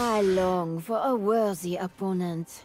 I long for a worthy opponent.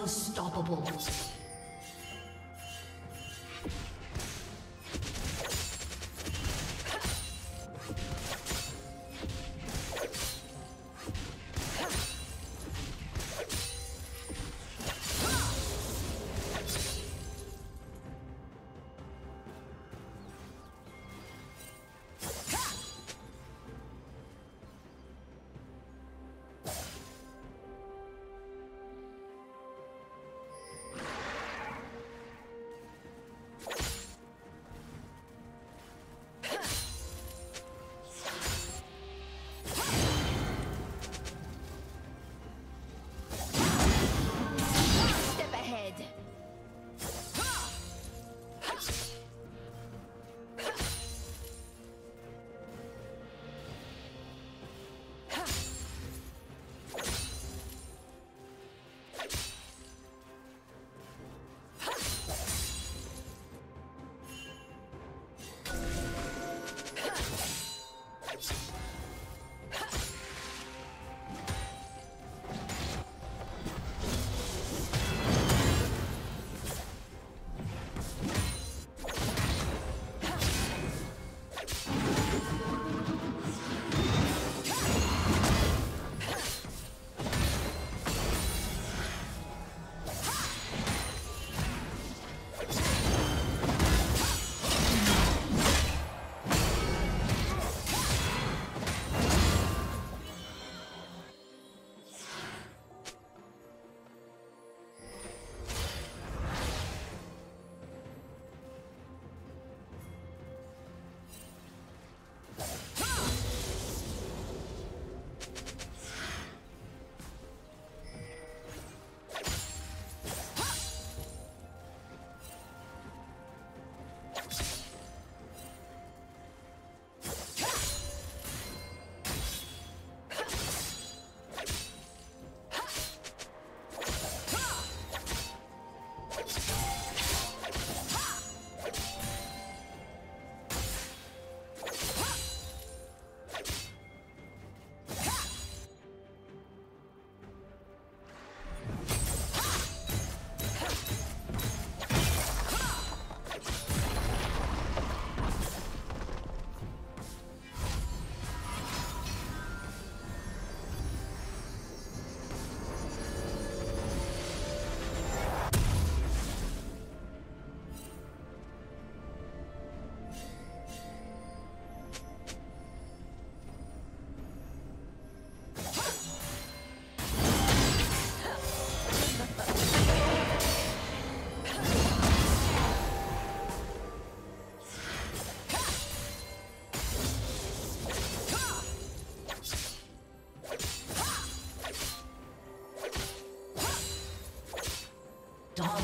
Unstoppable.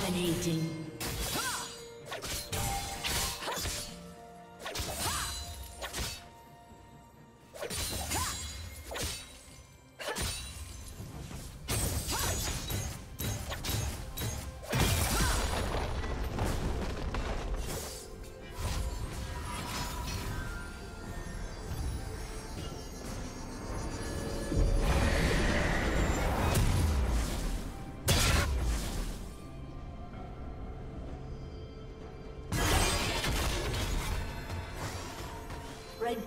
Dominating.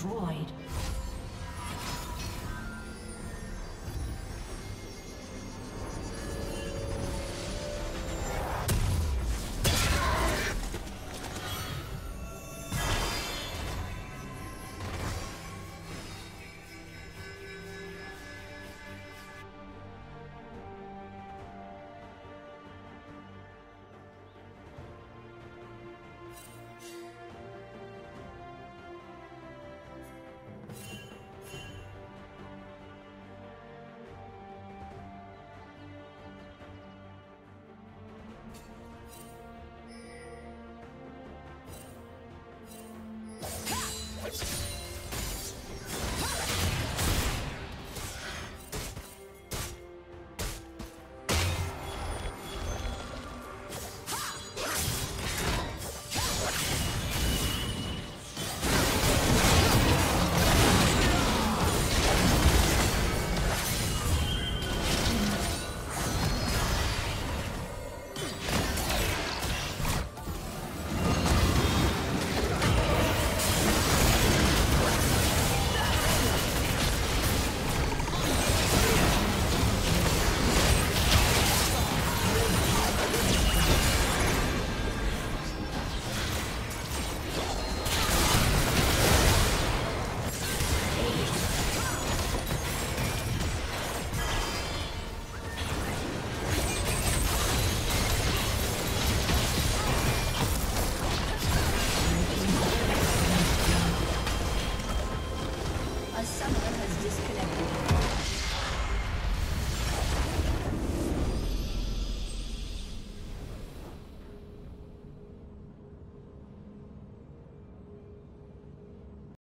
Destroyed.